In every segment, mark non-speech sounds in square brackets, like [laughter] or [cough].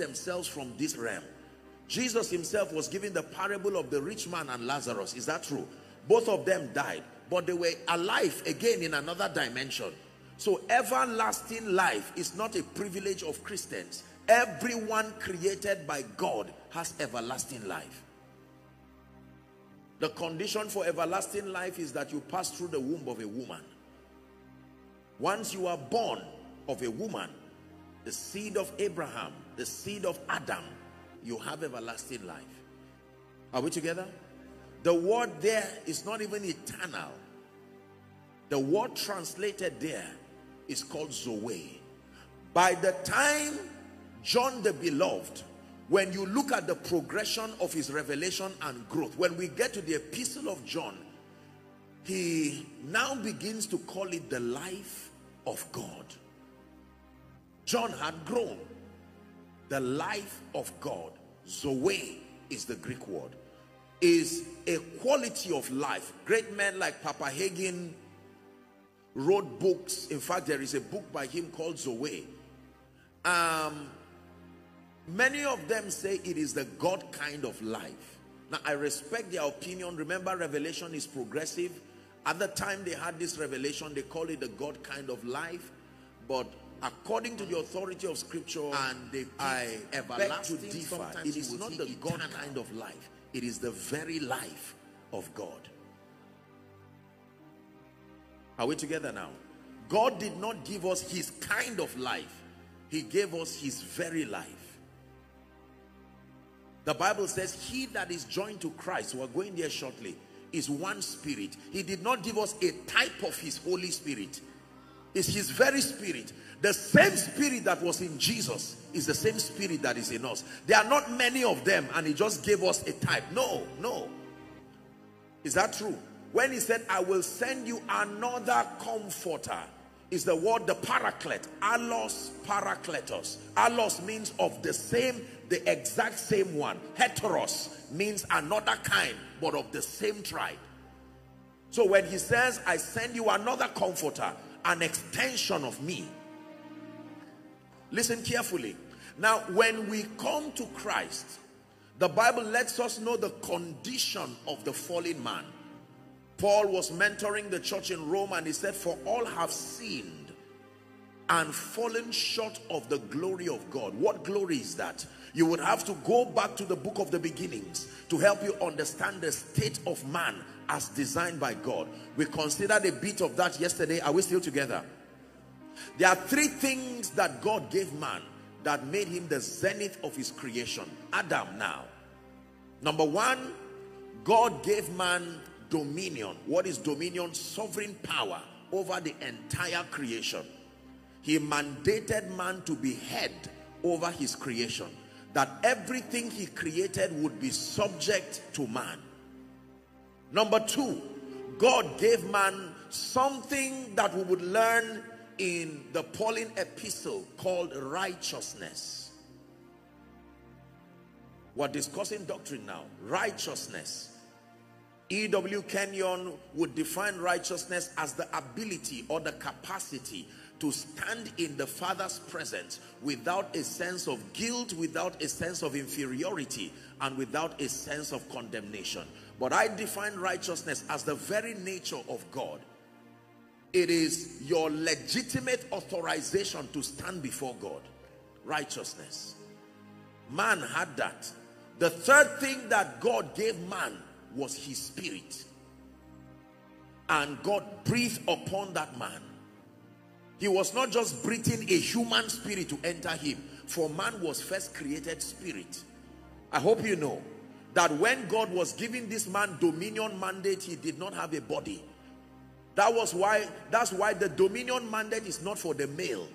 themselves from this realm. Jesus himself was giving the parable of the rich man and Lazarus. Is that true? Both of them died, but they were alive again in another dimension. So everlasting life is not a privilege of Christians. Everyone created by God has everlasting life. The condition for everlasting life is that you pass through the womb of a woman. Once you are born of a woman, the seed of Abraham, the seed of Adam, you have everlasting life. Are we together? The word there is not even eternal. The word translated there is called Zoe. By the time John the Beloved, when you look at the progression of his revelation and growth, when we get to the epistle of John, he now begins to call it the life of God. John had grown. The life of God, Zoe is the Greek word, is a quality of life. Great men like Papa Hagin wrote books. In fact, there is a book by him called Zoe. Um, many of them say it is the God kind of life. Now, I respect their opinion. Remember, revelation is progressive. At the time they had this revelation, they call it the God kind of life. But according to the authority of scripture and the I beg to differ. It is not the God kind of life. It is the very life of God. Are we together now? God did not give us his kind of life. He gave us his very life. The Bible says, he that is joined to Christ, we're going there shortly, is one spirit. He did not give us a type of his Holy Spirit. It's his very spirit. The same spirit that was in Jesus is the same spirit that is in us. There are not many of them and he just gave us a type. No, no. Is that true? When he said, I will send you another comforter, is the word the paraclete. Allos parakletos. Allos means of the same, the exact same one. Heteros means another kind, but of the same tribe. So when he says, I send you another comforter, an extension of me, Listen carefully. Now, when we come to Christ, the Bible lets us know the condition of the fallen man. Paul was mentoring the church in Rome and he said, for all have sinned and fallen short of the glory of God. What glory is that? You would have to go back to the book of the beginnings to help you understand the state of man as designed by God. We considered a bit of that yesterday. Are we still together? There are three things that God gave man that made him the zenith of his creation. Adam now. Number one, God gave man dominion. What is dominion? Sovereign power over the entire creation. He mandated man to be head over his creation. That everything he created would be subject to man. Number two, God gave man something that we would learn in the Pauline epistle called righteousness. We're discussing doctrine now. Righteousness. E.W. Kenyon would define righteousness as the ability or the capacity to stand in the Father's presence without a sense of guilt, without a sense of inferiority, and without a sense of condemnation. But I define righteousness as the very nature of God. It is your legitimate authorization to stand before God. Righteousness. Man had that. The third thing that God gave man was his spirit. And God breathed upon that man. He was not just breathing a human spirit to enter him. For man was first created spirit. I hope you know that when God was giving this man dominion mandate, he did not have a body. That was why, that's why the dominion mandate is not for the male.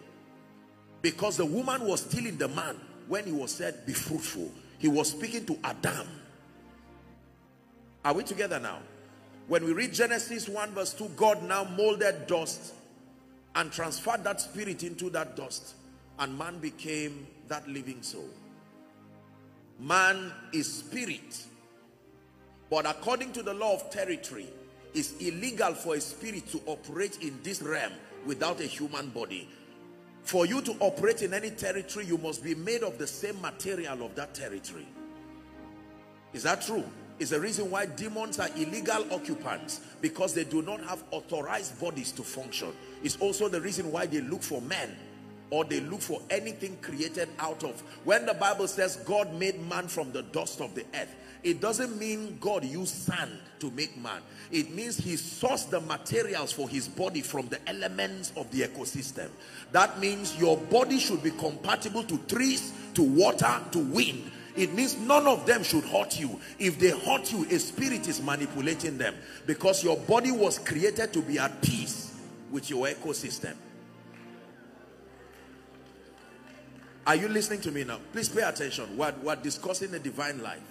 Because the woman was still in the man when he was said, be fruitful. He was speaking to Adam. Are we together now? When we read Genesis 1 verse 2, God now molded dust and transferred that spirit into that dust. And man became that living soul. man is spirit. But according to the law of territory, it's illegal for a spirit to operate in this realm without a human body. For you to operate in any territory, you must be made of the same material of that territory. Is that true? Is the reason why demons are illegal occupants because they do not have authorized bodies to function. It's also the reason why they look for men or they look for anything created out of. When the Bible says God made man from the dust of the earth, it doesn't mean God used sand to make man. It means he sourced the materials for his body from the elements of the ecosystem. That means your body should be compatible to trees, to water, to wind. It means none of them should hurt you. If they hurt you, a spirit is manipulating them because your body was created to be at peace with your ecosystem. Are you listening to me now? Please pay attention. We're, we're discussing the divine life.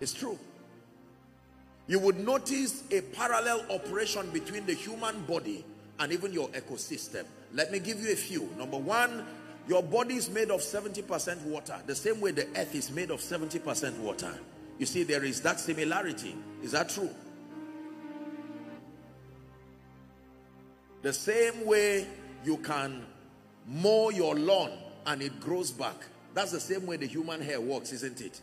It's true. You would notice a parallel operation between the human body and even your ecosystem. Let me give you a few. Number one, your body is made of 70% water. The same way the earth is made of 70% water. You see, there is that similarity. Is that true? The same way you can mow your lawn and it grows back. That's the same way the human hair works, isn't it?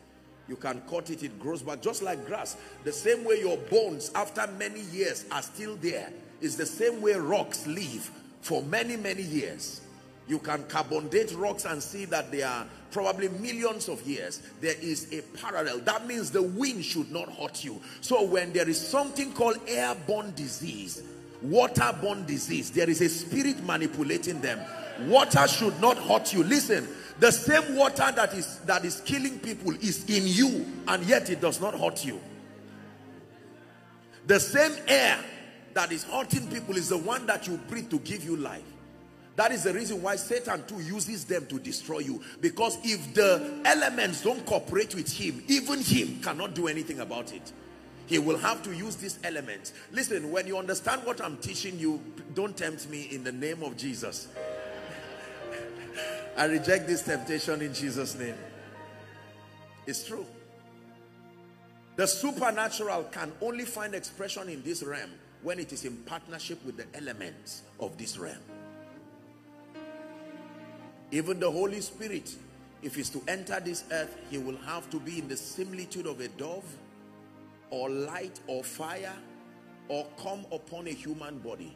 You can cut it, it grows back just like grass. The same way your bones after many years are still there is the same way rocks live for many, many years. You can carbon date rocks and see that they are probably millions of years. There is a parallel. That means the wind should not hurt you. So when there is something called airborne disease, waterborne disease, there is a spirit manipulating them water should not hurt you listen the same water that is that is killing people is in you and yet it does not hurt you the same air that is hurting people is the one that you breathe to give you life that is the reason why Satan too uses them to destroy you. Because if the elements don't cooperate with him, even him cannot do anything about it. He will have to use these elements. Listen, when you understand what I'm teaching you, don't tempt me in the name of Jesus. [laughs] I reject this temptation in Jesus' name. It's true. The supernatural can only find expression in this realm when it is in partnership with the elements of this realm. Even the Holy Spirit, if he's to enter this earth, he will have to be in the similitude of a dove or light or fire or come upon a human body.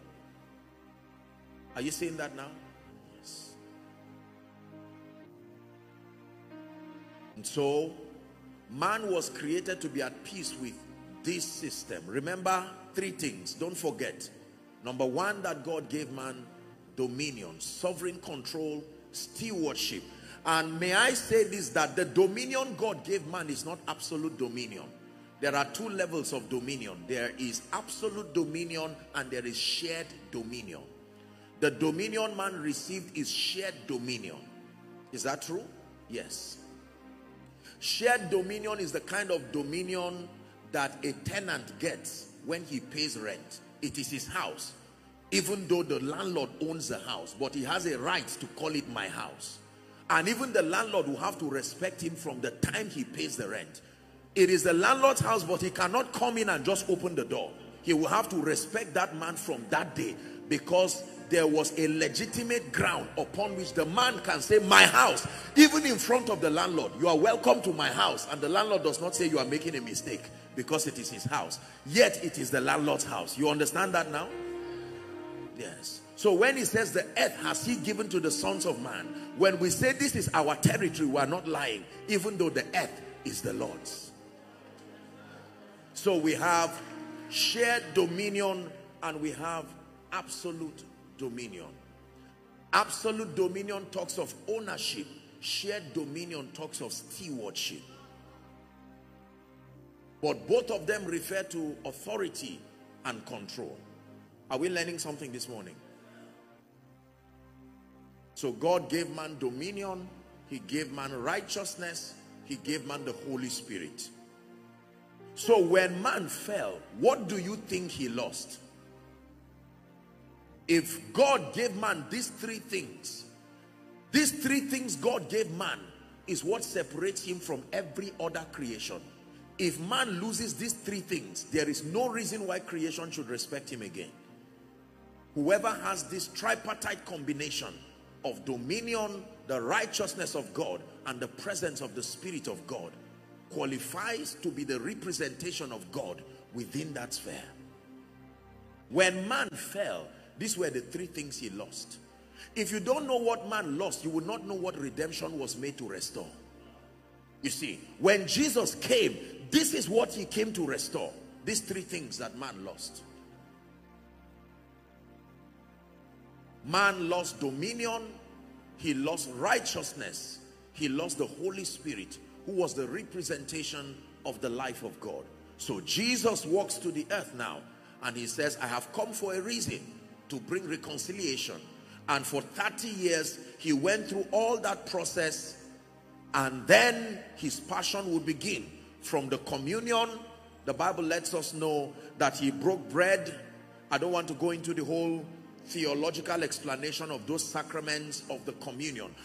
Are you seeing that now? Yes. And so, man was created to be at peace with this system. Remember three things. Don't forget. Number one, that God gave man dominion, sovereign control, stewardship. And may I say this, that the dominion God gave man is not absolute dominion. There are two levels of dominion. There is absolute dominion and there is shared dominion. The dominion man received is shared dominion. Is that true? Yes. Shared dominion is the kind of dominion that a tenant gets when he pays rent. It is his house. Even though the landlord owns the house, but he has a right to call it my house. And even the landlord will have to respect him from the time he pays the rent. It is the landlord's house, but he cannot come in and just open the door. He will have to respect that man from that day because there was a legitimate ground upon which the man can say my house even in front of the landlord you are welcome to my house and the landlord does not say you are making a mistake because it is his house yet it is the landlord's house you understand that now yes so when he says the earth has he given to the sons of man when we say this is our territory we are not lying even though the earth is the lord's so we have shared dominion and we have absolute dominion. Absolute dominion talks of ownership. Shared dominion talks of stewardship. But both of them refer to authority and control. Are we learning something this morning? So God gave man dominion. He gave man righteousness. He gave man the Holy Spirit. So when man fell, what do you think he lost? If God gave man these three things, these three things God gave man, is what separates him from every other creation. If man loses these three things, there is no reason why creation should respect him again. Whoever has this tripartite combination of dominion, the righteousness of God, and the presence of the Spirit of God qualifies to be the representation of God within that sphere. When man fell, these were the three things he lost. If you don't know what man lost, you will not know what redemption was made to restore. You see, when Jesus came, this is what he came to restore. These three things that man lost. Man lost dominion, he lost righteousness, he lost the Holy Spirit, who was the representation of the life of God. So Jesus walks to the earth now and he says, I have come for a reason to bring reconciliation. And for 30 years, he went through all that process and then his passion would begin. From the communion, the Bible lets us know that he broke bread. I don't want to go into the whole theological explanation of those sacraments of the communion.